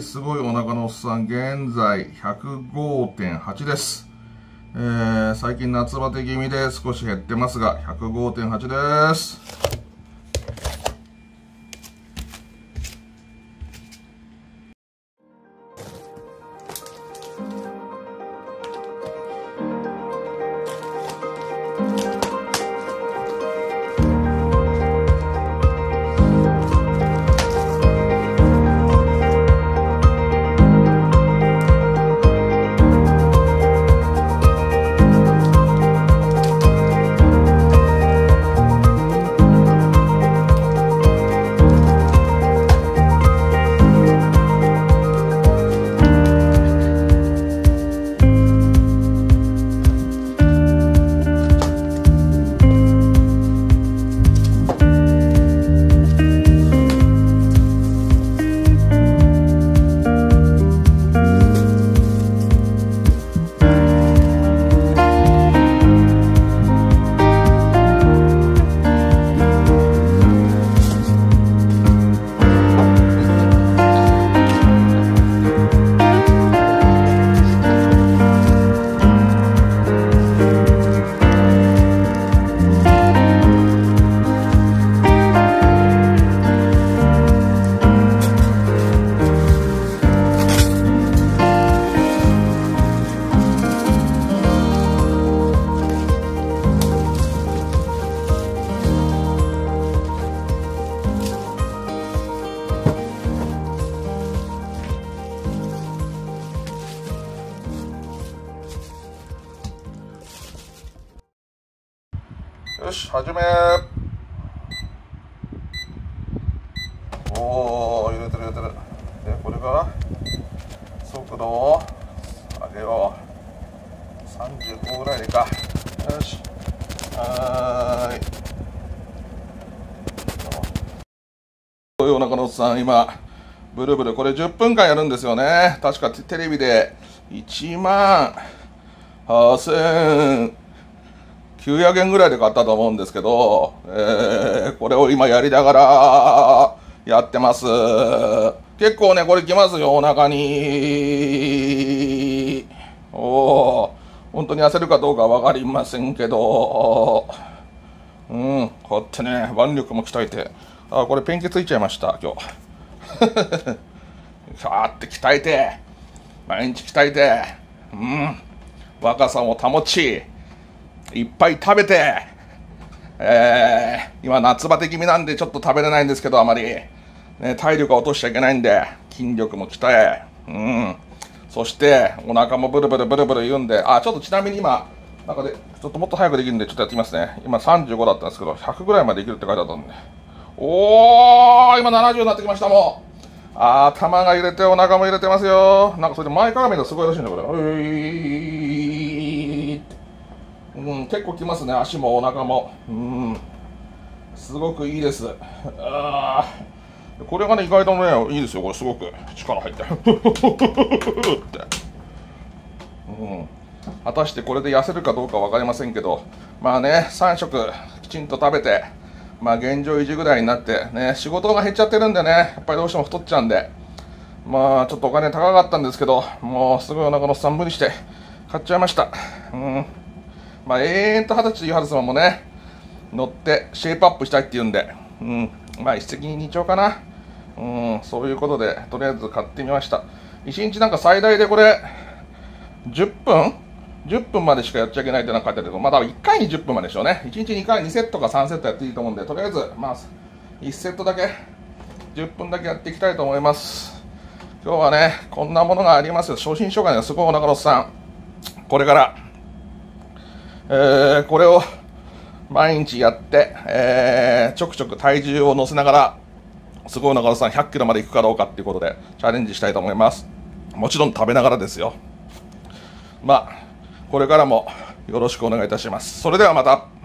い、すごいお腹のおっさん、現在105.8です。えー、最近夏バテ気味で少し減ってますが、105.8です。よし、始めおー、揺れてる揺れてる。で、これから速度を上げよう。35ぐらいでか。よし。はーい。こういお腹のさん、今、ブルブル、これ10分間やるんですよね。確かテレビで1万8000 900円ぐらいで買ったと思うんですけど、えー、これを今やりながらやってます。結構ね、これきますよ、お腹に。おー、本当に痩せるかどうかわかりませんけど、うん、こうやってね、腕力も鍛えて、あ、これペンキついちゃいました、今日。さーって鍛えて、毎日鍛えて、うん、若さも保ち、いっぱい食べて、えー、今夏バテ気味なんでちょっと食べれないんですけど、あまり、ね、体力は落としちゃいけないんで、筋力も鍛え、うん。そして、お腹もブルブルブルブル言うんで、あ、ちょっとちなみに今、なんかで、ちょっともっと早くできるんで、ちょっとやってみますね。今35だったんですけど、100ぐらいまでできるって書いてあったんで。おー、今70になってきました、もう。あー頭が揺れて、お腹も揺れてますよ。なんかそれで前かがみがすごいらしいんだ、これ。結構きますね、足もお腹も。うん、すごくいいです。あこれがね、意外とね、いいですよ、これすごく力入って。って。うん。果たしてこれで痩せるかどうか分かりませんけど、まあね、3食きちんと食べて、まあ現状維持ぐらいになって、ね、仕事が減っちゃってるんでね、やっぱりどうしても太っちゃうんで、まあちょっとお金高かったんですけど、もうすごいお腹の3無理して買っちゃいました。うん。まあ、永遠と二十歳ゆはる様もね、乗ってシェイプアップしたいって言うんで、うん、まあ一石二鳥かな。うん、そういうことで、とりあえず買ってみました。1日なんか最大でこれ、10分 ?10 分までしかやっちゃいけないってなんか書いてあるけど、まあ、1回に10分まででしょうね。1日2回、2セットか3セットやっていいと思うんで、とりあえず、まあ、1セットだけ、10分だけやっていきたいと思います。今日はね、こんなものがありますよ。初心者がね、すごいお腹のおっさん。これから、えー、これを毎日やって、えー、ちょくちょく体重を乗せながら、すごい中田さん100キロまで行くかどうかっていうことでチャレンジしたいと思います。もちろん食べながらですよ。まあ、これからもよろしくお願いいたします。それではまた。